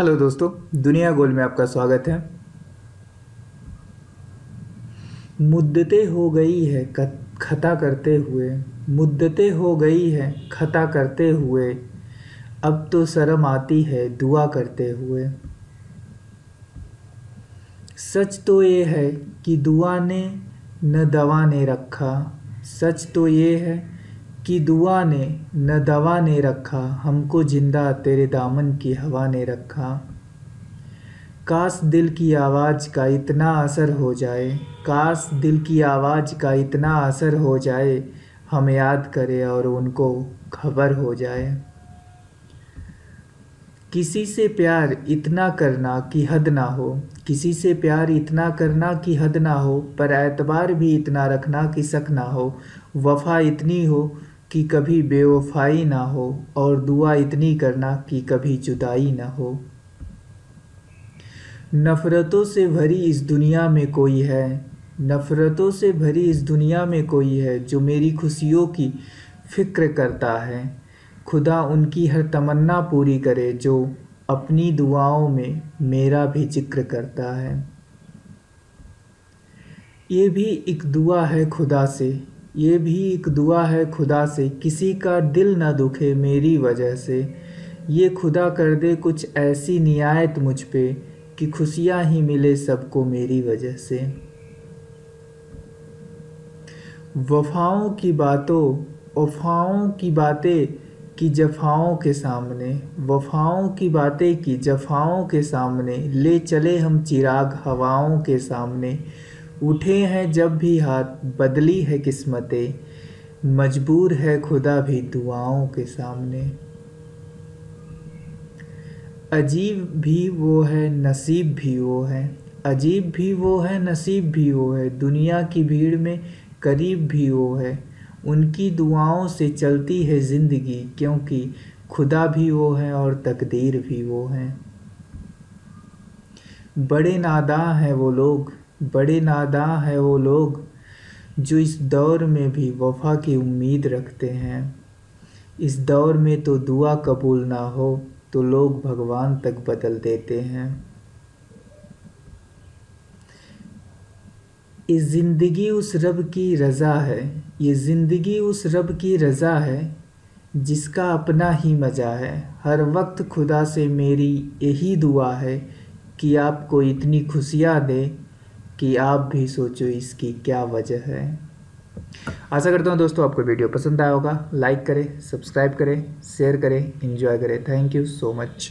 Hello दोस्तों, दुनिया गोल में आपका स्वागत है। मुद्दतें हो गई है खता करते हुए। मुद्दतें हो गई है खता करते हुए। अब तो शर्म आती है दुआ करते हुए। सच तो ये है कि दुआ ने न दवा ने रखा। सच तो ये है कि दुआ ने, न दवा ने रखा, हमको ज़िंदा तेरे दामन की हवा ने रखा। काश दिल की आवाज़ का इतना असर हो जाए काश दिल की आवाज़ का इतना असर हो जाए, हम याद करें और उनको खबर हो जाए। किसी से प्यार इतना करना कि हद ना हो, किसी से प्यार इतना करना कि हद ना हो, पर एतबार भी इतना रखना कि शक ना हो, वफा इतनी हो कि कभी बेवफाई ना हो और दुआ इतनी करना कि कभी जुदाई ना हो। नफ़रतों से भरी इस दुनिया में कोई है। नफ़रतों से भरी इस दुनिया में कोई है जो मेरी खुशियों की फ़िक्र करता है। खुदा उनकी हर तमन्ना पूरी करे जो अपनी दुआओं में मेरा भी ज़िक्र करता है। ये भी एक दुआ है खुदा से ये भी एक दुआ है खुदा से, किसी का दिल ना दुखे मेरी वजह से। ये खुदा कर दे कुछ ऐसी नियायत मुझ पे, कि खुशियाँ ही मिले सबको मेरी वजह से। वफाओं की बातों, वफाओं की बातें की जफाओं के सामने, वफाओं की बातें की जफाओं के सामने, ले चले हम चिराग हवाओं के सामने। उठे हैं जब भी हाथ बदली है किस्मतें, मजबूर है खुदा भी दुआओं के सामने। अजीब भी वो है, नसीब भी वो है। अजीब भी वो है, नसीब भी वो है। दुनिया की भीड़ में करीब भी वो है। उनकी दुआओं से चलती है ज़िंदगी, क्योंकि खुदा भी वो है और तकदीर भी वो है। बड़े नादा हैं वो लोग। बड़े नादां हैं वो लोग, जो इस दौर में भी वफा की उम्मीद रखते हैं। इस दौर में तो दुआ कबूल ना हो तो लोग भगवान तक बदल देते हैं। ये ज़िंदगी उस रब की रज़ा है, ये ज़िंदगी उस रब की रज़ा है, जिसका अपना ही मज़ा है। हर वक्त खुदा से मेरी यही दुआ है कि आपको इतनी खुशियाँ दे कि आप भी सोचो इसकी क्या वजह है। आशा करता हूँ दोस्तों आपको वीडियो पसंद आया होगा। लाइक करें सब्सक्राइब करें शेयर करें इन्जॉय करें। Thank you so much